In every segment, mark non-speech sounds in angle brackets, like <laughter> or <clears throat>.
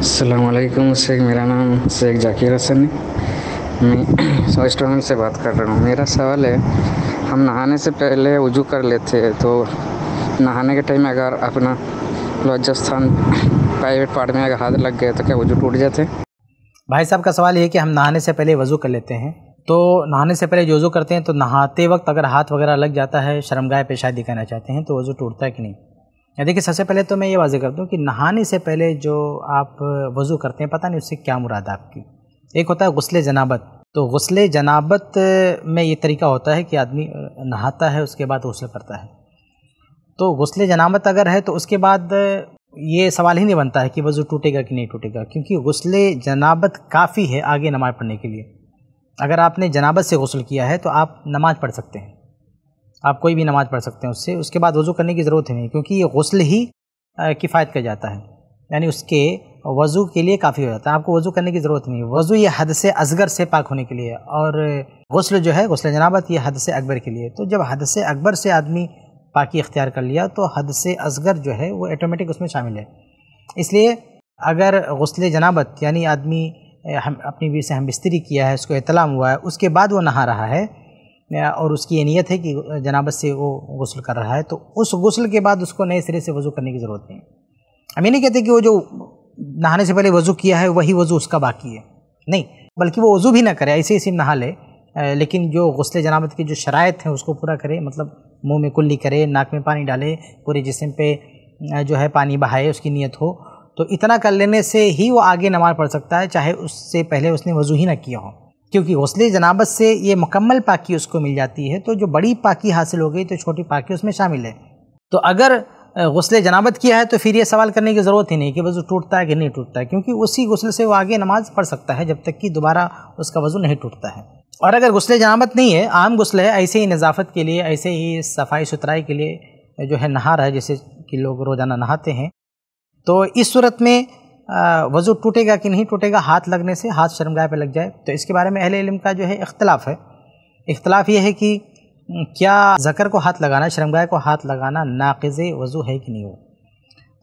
असलकुम शेख मेरा नाम शेख जाकिर हसन है। मैं <clears throat> रेस्टोरेंट से बात कर रहा हूँ। मेरा सवाल है, हम नहाने से पहले वज़ू कर लेते हैं तो नहाने के टाइम अगर अपना लज्जस्थान प्राइवेट पार्ट में अगर हाथ लग गए तो क्या वज़ू टूट जाते भाई साहब, का सवाल ये कि हम नहाने से पहले वज़ू कर लेते हैं। तो नहाने से पहले जो वज़ू करते हैं तो नहाते वक्त अगर हाथ वगैरह लग जाता है शर्मगाह पेशाय दिखाना चाहते हैं तो वज़ू टूटता है कि नहीं? देखिए, सबसे पहले तो मैं ये वाजे करता हूँ कि नहाने से पहले जो आप वज़ू करते हैं, पता नहीं उससे क्या मुराद आपकी। एक होता है गसल जनाबत। तो गसल जनाबत में ये तरीका होता है कि आदमी नहाता है, उसके बाद गसल करता है। तो गसल जनाबत अगर है तो उसके बाद ये सवाल ही नहीं बनता है कि वज़ू टूटेगा कि नहीं टूटेगा, क्योंकि गसल जनाबत काफ़ी है आगे नमाज़ पढ़ने के लिए। अगर आपने जनाबत से गसल किया है तो आप नमाज़ पढ़ सकते हैं। आप कोई भी नमाज़ पढ़ सकते हैं, उससे, उसके बाद वज़ू करने की ज़रूरत ही नहीं, क्योंकि ये गसल ही किफ़ायत कर जाता है। यानी उसके वज़ू के लिए काफ़ी हो जाता है, आपको वज़ू करने की ज़रूरत नहीं है। वज़ू ये हद से असगर से पाक होने के लिए और गसल जो है, गसल जनाबत ये हद से अकबर के लिए। तो जब हद से अकबर से आदमी पाकि इख्तियार कर लिया तो हद से असगर जो है, वो ऑटोमेटिक उसमें शामिल है। इसलिए अगर गसल जनाबत, यानी आदमी हम, अपनी बीवी से हम बिस्तरी किया है, उसको इतलाम हुआ है, उसके बाद वो नहा रहा है और उसकी ये नीयत है कि जनाबत से वो गसल कर रहा है तो उस गसल के बाद उसको नए सिरे से वज़ू करने की ज़रूरत नहीं हम ये नहीं कहते कि वो जो नहाने से पहले वज़ू किया है, वही वज़ू उसका बाकी है। नहीं, बल्कि वो वज़ू भी ना करे, ऐसे ही नहा ले लेकिन जो गसल जनाबत की जो शराइत हैं, उसको पूरा करे मतलब मुँह में कुल्ली करे, नाक में पानी डाले, पूरे जिसम पे जो है पानी बहाए, उसकी नीयत हो तो इतना कर लेने से ही वो आगे नमाज़ पढ़ सकता है, चाहे उससे पहले उसने वज़ू ही ना किया हो। क्योंकि गौसले जनाबत से ये मुकम्मल पाकि उसको मिल जाती है तो जो बड़ी पाकि हासिल हो गई तो छोटी पाकि उसमें शामिल है। तो अगर गौसल जनाबत किया है तो फिर ये सवाल करने की ज़रूरत ही नहीं कि वज़ू टूटता है कि नहीं टूटता है, क्योंकि उसी गसल से वो आगे नमाज़ पढ़ सकता है, जब तक कि दोबारा उसका वज़ू नहीं टूटता है। और अगर गसल जनाबत नहीं है, आम गसल है, ऐसे ही नज़ाफ़त के लिए, ऐसे ही सफ़ाई सुथराई के लिए जो है नहा रहा है, जैसे कि लोग रोज़ाना नहाते हैं तो इस सूरत में वज़ू टूटेगा कि नहीं टूटेगा, हाथ लगने से हाथ शर्मगाह पे लग जाए। तो इसके बारे में अहले इल्म का जो है इख्तलाफ है। इख्तलाफ ये है कि क्या ज़कर को हाथ लगाना शर्मगाह को हाथ लगाना नाकज़ वज़ू है कि नहीं हो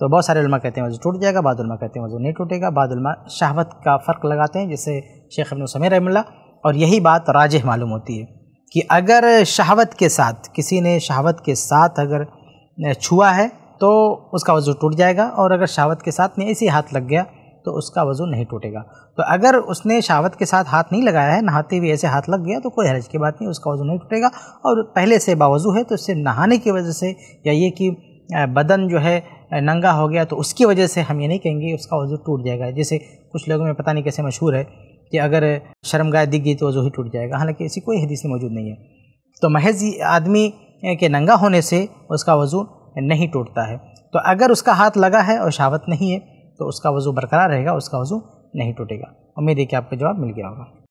तो बहुत सारे उलमा कहते हैं वज़ू टूट जाएगा, बाद उलमा कहते हैं वज़ू नहीं टूटेगा। बाद उलमा शहावत का फ़र्क लगाते हैं, जैसे शेख अबन समीर रहमल्ला, और यही बात राज मालूम होती है कि अगर शहावत के साथ, किसी ने शहावत के साथ अगर छुआ है तो उसका वज़ू टूट जाएगा और अगर शावत के साथ ऐसे ही हाथ लग गया तो उसका वज़ू नहीं टूटेगा। तो अगर उसने शावत के साथ हाथ नहीं लगाया है, नहाते हुए ऐसे हाथ लग गया तो कोई हरज की बात नहीं, उसका वज़ू नहीं टूटेगा। और पहले से बावजू है तो इससे नहाने की वजह से, या ये कि बदन जो है नंगा हो गया तो उसकी वजह से हम ये नहीं कहेंगे उसका वज़ू टूट जाएगा। जैसे कुछ लोगों में पता नहीं कैसे मशहूर है कि अगर शर्मगाह दिख गई तो वज़ू ही टूट जाएगा। हालाँकि ऐसी कोई हदीस मौजूद नहीं है। तो महज आदमी के नंगा होने से उसका वज़ू नहीं टूटता है। तो अगर उसका हाथ लगा है और शावत नहीं है तो उसका वज़ू बरकरार रहेगा, उसका वज़ू नहीं टूटेगा। उम्मीद है कि आपका जवाब मिल गया होगा।